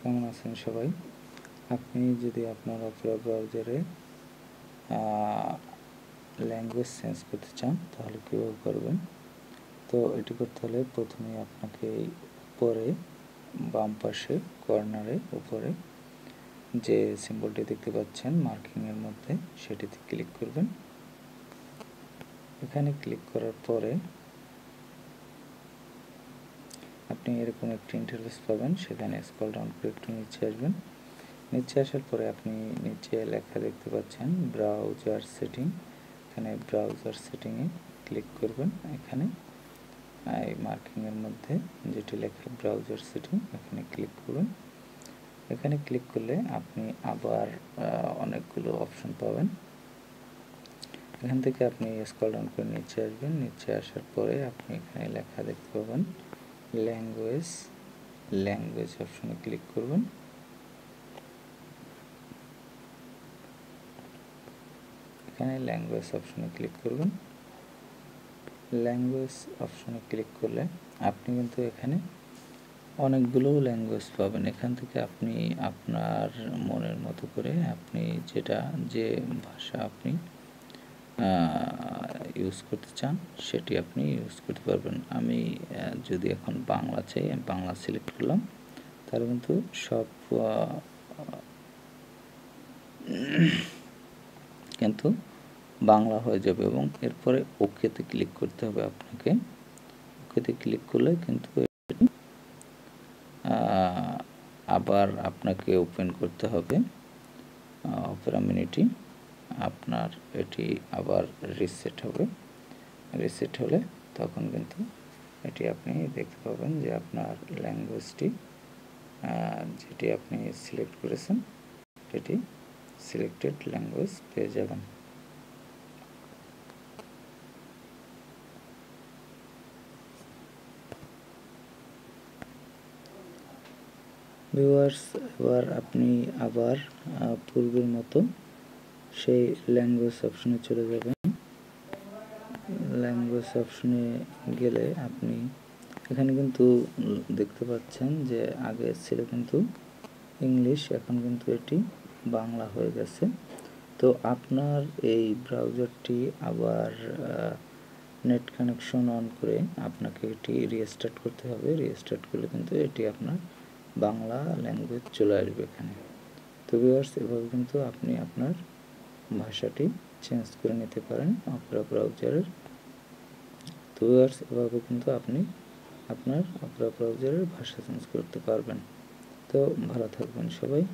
কেমন আছেন সবাই? আপনি যদি আপনার অপেরা ব্রাউজারে ল্যাঙ্গুয়েজ চেঞ্জ করতে চান, তাহলে কীভাবে করবেন? তো এটি করতে হলে প্রথমে আপনাকে উপরে, বাম পাশে কর্নারে উপরে যে সিম্বলটি দেখতে পাচ্ছেন মার্কিংয়ের মধ্যে, সেটিতে ক্লিক করবেন। এখানে ক্লিক করার পরে আপনি এরকম একটি ইন্টারফেস পাবেন, সেখানে স্ক্রল ডাউন করে একটু নিচে আসবেন। নিচে আসার পরে আপনি নিচে লেখা দেখতে পাচ্ছেন ব্রাউজার সেটিং এখানে ব্রাউজার সেটিংয়ে ক্লিক করবেন এখানে। এই মার্কিংয়ের মধ্যে যেটি লেখা ব্রাউজার সেটিং এখানে ক্লিক করুন। এখানে ক্লিক করলে আপনি আবার অনেকগুলো অপশন পাবেন। এখান থেকে আপনি স্কল ডাউন করে নিচে আসবেন। নিচে আসার পরে আপনি এখানে লেখা দেখতে পাবেন ল্যাঙ্গুয়েজ ল্যাঙ্গুয়েজ অপশনে ক্লিক করবেন। এখানে ল্যাঙ্গুয়েজ অপশনে ক্লিক করবেন। ল্যাঙ্গুয়েজ অপশনে ক্লিক করলে আপনি কিন্তু এখানে অনেকগুলো ল্যাঙ্গুয়েজ পাবেন। এখান থেকে আপনি আপনার মনের মতো করে আপনি যেটা, যে ভাষা আপনি ইউজ করতে চান, সেটি আপনি ইউজ করতে পারবেন। আমি যদি এখন বাংলা চাই, আমি বাংলা সিলেক্ট করলাম। তাহলে কিন্তু সব কিন্তু বাংলা হয়ে যাবে এবং এরপরে ওকেতে ক্লিক করতে হবে আপনাকে। ওকেতে ক্লিক করলে কিন্তু আবার আপনাকে ওপেন করতে হবে অপেরা মিনিটি আপনার এটি আবার রিসেট হবে। রিসেট হলে তখন কিন্তু এটি আপনি দেখতে পাবেন যে আপনার ল্যাঙ্গুয়েজটি যেটি আপনি সিলেক্ট করেছেন, এটি সিলেক্টেড ল্যাঙ্গুয়েজ পেয়ে যাবেন। ভিউয়ার্স এবার আপনি আবার পূর্বের মতো সেই ল্যাঙ্গুয়েজ অপশনে চলে যাবেন। ল্যাঙ্গুয়েজ অপশনে গেলে আপনি এখানে কিন্তু দেখতে পাচ্ছেন যে আগে ছিল কিন্তু ইংলিশ এখন কিন্তু এটি বাংলা হয়ে গেছে। তো আপনার এই ব্রাউজারটি আবার নেট কানেকশন অন করে আপনাকে এটি রিস্টার্ট করতে হবে। রিস্টার্ট করলে কিন্তু এটি আপনার বাংলা ল্যাঙ্গুয়েজ চলে আসবে এখানে। তো ভিউয়ার্স এভাবে কিন্তু আপনি আপনার ভাষাটি চেঞ্জ করে নিতে পারেন অপরা ব্রাউজারের তো এভাবে কিন্তু আপনি আপনার অপরা ব্রাউজারের ভাষা চেঞ্জ করতে পারবেন। তো ভালো থাকবেন সবাই।